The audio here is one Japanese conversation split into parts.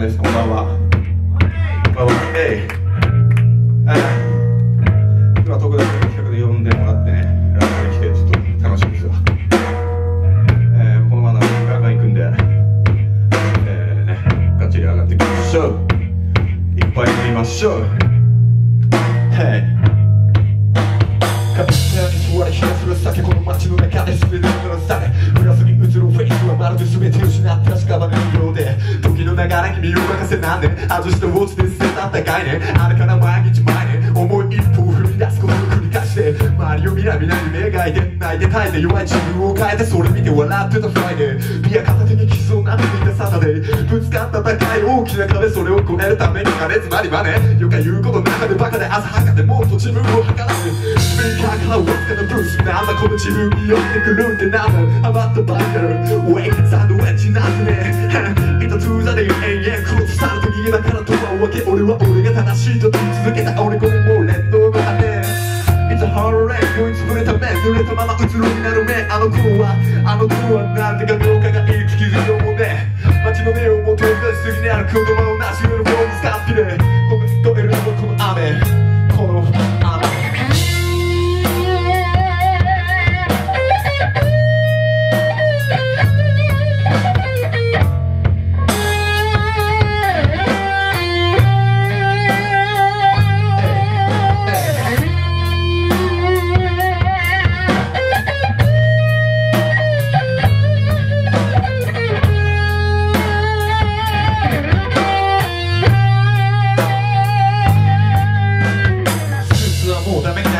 です。こんばんは。こんばんは。えいえ今特別企画で呼んでもらってねライブに来てちょっと楽しみですわ。えー、このままガンガン行くんでえーねがっちり上がっていきましょう。いっぱい飲みましょう。せなんで。外したウォッチで捨てたった概念。あれから毎日毎年重い一歩踏み出すことを繰り返して。周りを見な皆に目がいて泣いて耐えて弱い自分を変えてそれ見て笑ってたフライデービア片手に傷をなっていたサタデーぶつかった高い大きな壁それを越えるために金つまりマネ。よか言うこと中でバカで浅はかでもっと自分を測らずなブースなんだこの自分に寄ってくるってなんだ余ったバイカルウェイサンドウェッジなんてね。糸通座で延々殺されて逃げながらとはわけ俺は俺が正しいと言い続けた俺これもうレッドの羽 It's a hard rain 酔いつぶれた目濡れたままうつろになる目あの頃はあの頃はなんてかどうかがいい気づいもね。街の目を求めすぎにある言葉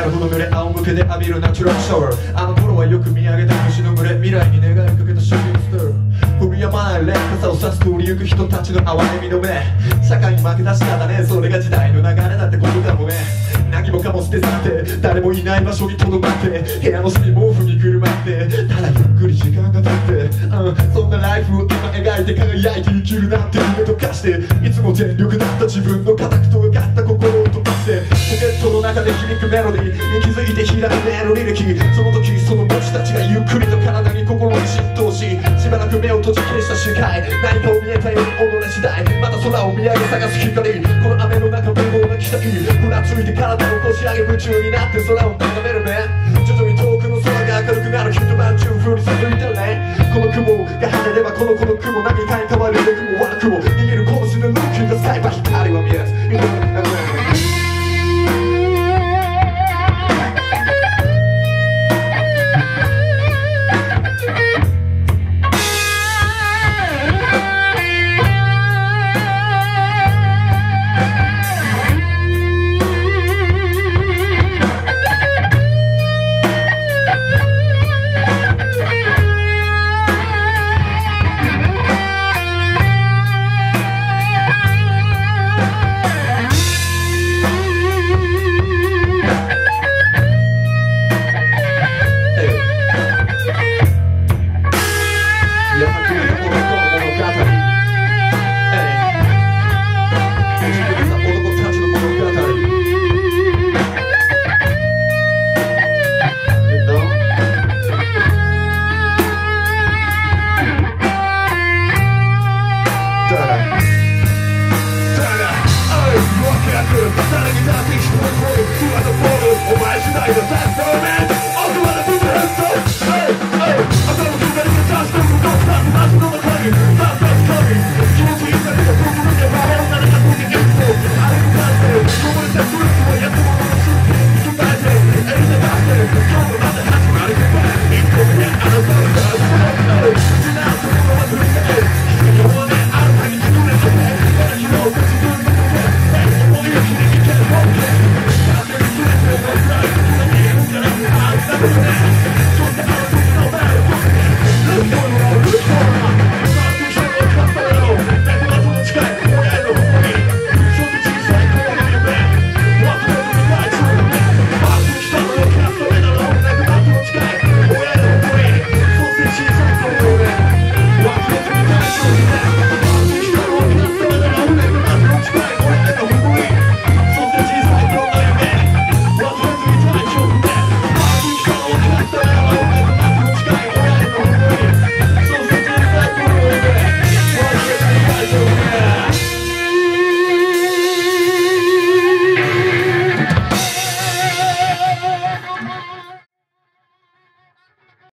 なるほど濡れ仰向けで浴びるナチュラルシャワーあの頃はよく見上げた虫の群れ未来に願いかけたシューティングスター踏みやまない劣化さを指す通り行く人たちの哀れみの目。社会に負け出しただねそれが時代の流れだってことかもね。何もかも捨て去って誰もいない場所にとどまって部屋の隅毛布にくるまってただゆっくり時間が経って、うん、そんなライフを今描いて輝いて生きるなんて夢とかしていつも全力だった自分の固くとがった中で響くメロディーに気づいて開く目の履歴その時その文字たちがゆっくりと体に心に浸透ししばらく目を閉じ切りした瞬間何かを見えたように己次第また空を見上げ探す光この雨の中無謀な奇跡ふらついて体をこし上げ夢中になって空を眺めるね徐々に遠くの空が明るくなる。一晩中降り続いてね。この雲が晴れればこの子の雲何かに変わる。良くも